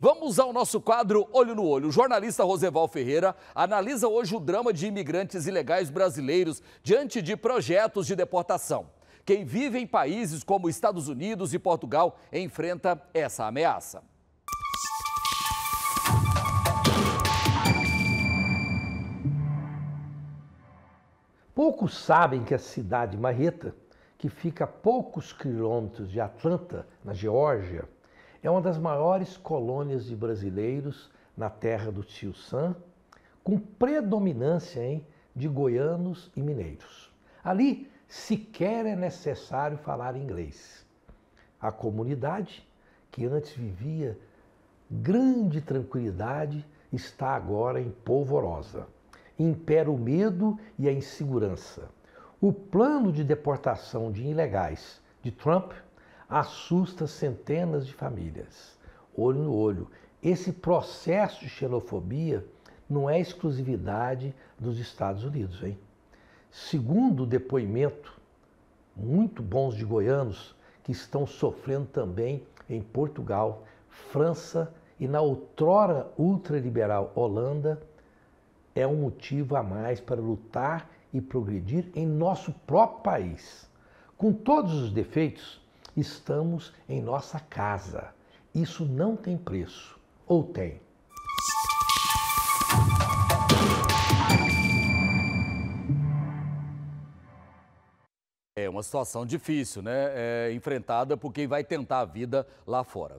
Vamos ao nosso quadro Olho no Olho. O jornalista Roseval Ferreira analisa hoje o drama de imigrantes ilegais brasileiros diante de projetos de deportação. Quem vive em países como Estados Unidos e Portugal enfrenta essa ameaça. Poucos sabem que a cidade Marreta, que fica a poucos quilômetros de Atlanta, na Geórgia, é uma das maiores colônias de brasileiros na terra do tio Sam, com predominância hein, de goianos e mineiros. Ali sequer é necessário falar inglês. A comunidade, que antes vivia grande tranquilidade, está agora em polvorosa impera o medo e a insegurança. O plano de deportação de ilegais de Trump assusta centenas de famílias. Olho no olho. Esse processo de xenofobia não é exclusividade dos Estados Unidos, hein? Segundo o depoimento muito bons de goianos que estão sofrendo também em Portugal, França e na outrora ultraliberal Holanda, é um motivo a mais para lutar e progredir em nosso próprio país. Com todos os defeitos, estamos em nossa casa. Isso não tem preço. Ou tem? É uma situação difícil, né? É enfrentada por quem vai tentar a vida lá fora.